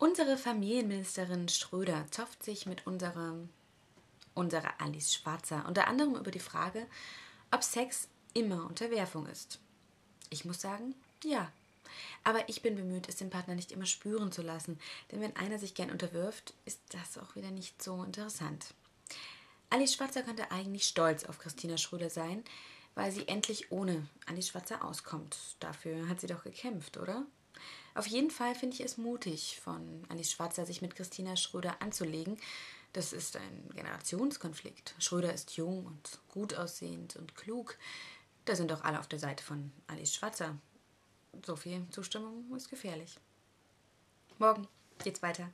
Unsere Familienministerin Schröder zopft sich mit unserem, unserer Alice Schwarzer unter anderem über die Frage, ob Sex immer Unterwerfung ist. Ich muss sagen, ja. Aber ich bin bemüht, es den Partner nicht immer spüren zu lassen, denn wenn einer sich gern unterwirft, ist das auch wieder nicht so interessant. Alice Schwarzer könnte eigentlich stolz auf Christina Schröder sein, weil sie endlich ohne Alice Schwarzer auskommt. Dafür hat sie doch gekämpft, oder? Auf jeden Fall finde ich es mutig, von Alice Schwarzer sich mit Christina Schröder anzulegen. Das ist ein Generationskonflikt. Schröder ist jung und gut aussehend und klug. Da sind doch alle auf der Seite von Alice Schwarzer. So viel Zustimmung ist gefährlich. Morgen geht's weiter.